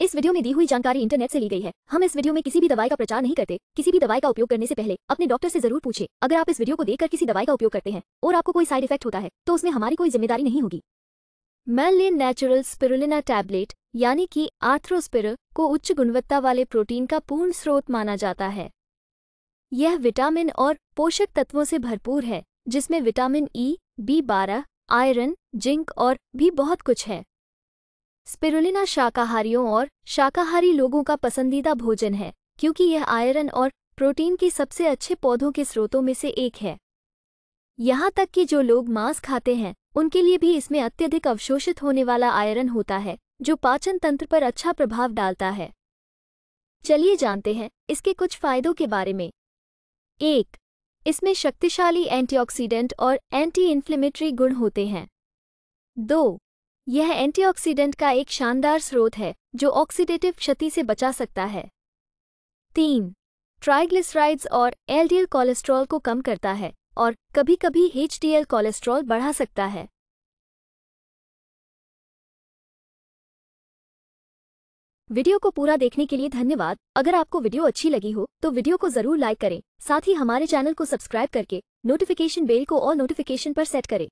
इस वीडियो में दी हुई जानकारी इंटरनेट से ली गई है। हम इस वीडियो में किसी भी दवाई का प्रचार नहीं करते। किसी भी दवाई का उपयोग करने से पहले अपने डॉक्टर से ज़रूर पूछे। अगर आप इस वीडियो को देखकर किसी दवाई का उपयोग करते हैं और आपको कोई साइड इफ़ेक्ट होता है तो उसमें हमारी कोई ज़िम्मेदारी नहीं होगी। मेलिन नेचुरल स्पिरुलिना टैबलेट, यानी कि आर्थ्रोस्पिर, को उच्च गुणवत्ता वाले प्रोटीन का पूर्ण स्रोत माना जाता है। यह विटामिन और पोषक तत्वों से भरपूर है, जिसमें विटामिन ई, बी बारह, आयरन, जिंक और भी बहुत कुछ है। स्पिरुलिना शाकाहारियों और शाकाहारी लोगों का पसंदीदा भोजन है, क्योंकि यह आयरन और प्रोटीन के सबसे अच्छे पौधों के स्रोतों में से एक है। यहाँ तक कि जो लोग मांस खाते हैं, उनके लिए भी इसमें अत्यधिक अवशोषित होने वाला आयरन होता है, जो पाचन तंत्र पर अच्छा प्रभाव डालता है। चलिए जानते हैं इसके कुछ फायदों के बारे में। एक, इसमें शक्तिशाली एंटीऑक्सीडेंट और एंटी इन्फ्लेमेटरी गुण होते हैं। दो यह एंटीऑक्सीडेंट का एक शानदार स्रोत है, जो ऑक्सीडेटिव क्षति से बचा सकता है। तीन, ट्राइग्लिसराइड्स और एलडीएल कोलेस्ट्रॉल को कम करता है, और कभी कभी एचडीएल कोलेस्ट्रॉल बढ़ा सकता है। वीडियो को पूरा देखने के लिए धन्यवाद। अगर आपको वीडियो अच्छी लगी हो तो वीडियो को ज़रूर लाइक करें। साथ ही हमारे चैनल को सब्सक्राइब करके, नोटिफिकेशन बेल को ऑल नोटिफिकेशन पर सेट करें।